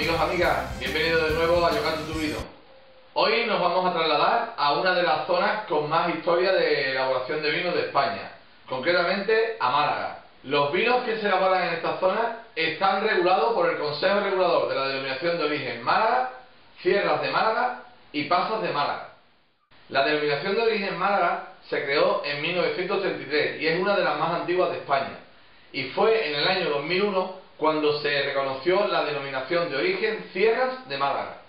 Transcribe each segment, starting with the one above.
Amigos, amigas, bienvenidos de nuevo a Yocando tu. Hoy nos vamos a trasladar a una de las zonas con más historia de elaboración de vinos de España, concretamente a Málaga. Los vinos que se elaboran en esta zona están regulados por el Consejo Regulador de la Denominación de Origen Málaga, Sierras de Málaga y Pasas de Málaga. La Denominación de Origen Málaga se creó en 1933 y es una de las más antiguas de España. Y fue en el año 2001 cuando se reconoció la denominación de origen Sierras de Málaga.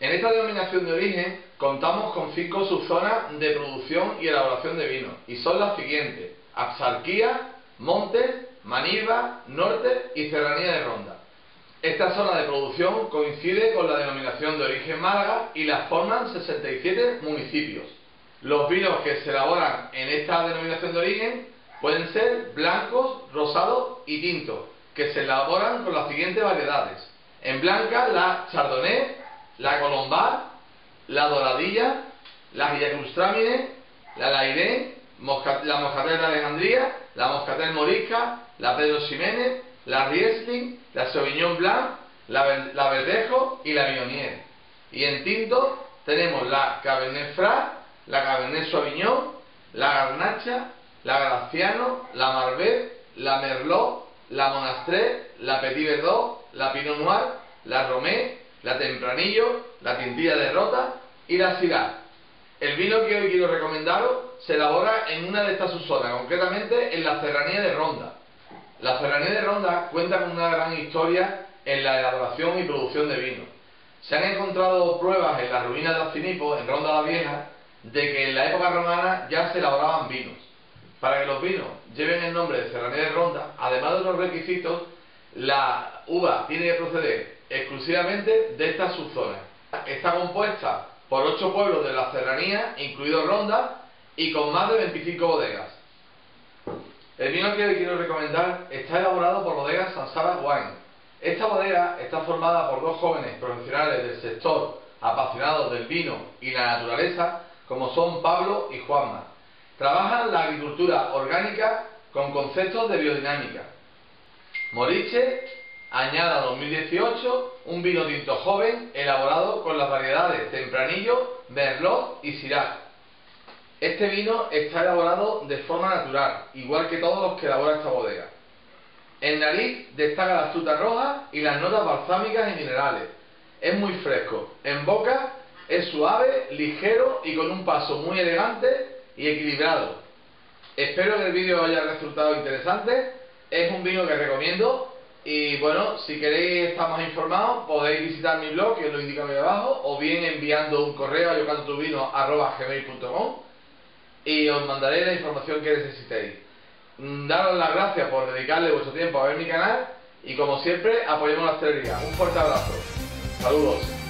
En esta denominación de origen contamos con cinco subzonas de producción y elaboración de vino, y son las siguientes: Absarquía, Montes, Manilva, Norte y Serranía de Ronda. Esta zona de producción coincide con la denominación de origen Málaga y la forman 67 municipios. Los vinos que se elaboran en esta denominación de origen pueden ser blancos, rosados y tintos, que se elaboran con las siguientes variedades. En blanca, la Chardonnay, la Colombar, la Doradilla, la Guillacrustramine, la Lairé, la Moscatel de Alejandría, la Moscatel Morisca, la Pedro Ximénez, la Riesling, la Sauvignon Blanc, la, Verdejo y la Viognier. Y en tinto tenemos la Cabernet Franc, la Cabernet Sauvignon, la Garnacha, la Graciano, la Malbec, la Merlot, la Monastré, la Petit Verdot, la Pinot Noir, la Romé, la Tempranillo, la Tintilla de Rota y la Syrah. El vino que hoy quiero recomendaros se elabora en una de estas subzonas, concretamente en la Serranía de Ronda. La Serranía de Ronda cuenta con una gran historia en la elaboración y producción de vino. Se han encontrado pruebas en las ruinas de Acinipo, en Ronda la Vieja, de que en la época romana ya se elaboraban vinos. Para que los vinos lleven el nombre de Serranía de Ronda, además de los requisitos, la uva tiene que proceder exclusivamente de esta subzona. Está compuesta por ocho pueblos de la serranía, incluido Ronda, y con más de 25 bodegas. El vino que hoy quiero recomendar está elaborado por bodegas Sansara Wine. Esta bodega está formada por dos jóvenes profesionales del sector apasionados del vino y la naturaleza, como son Pablo y Juanma. Trabajan la agricultura orgánica con conceptos de biodinámica. Moriche añada 2018 un vino tinto joven elaborado con las variedades Tempranillo, Merlot y Syrah. Este vino está elaborado de forma natural, igual que todos los que elabora esta bodega. En nariz destaca las frutas rojas y las notas balsámicas y minerales. Es muy fresco. En boca es suave, ligero y con un paso muy elegante y equilibrado. Espero que el vídeo haya resultado interesante. Es un vino que recomiendo. Y bueno, si queréis estar más informados, podéis visitar mi blog, que os lo indico aquí abajo, o bien enviando un correo a yocantotuvino.com y os mandaré la información que necesitéis. Mm, daros las gracias por dedicarle vuestro tiempo a ver mi canal y como siempre, apoyemos la hostelería. Un fuerte abrazo. Saludos.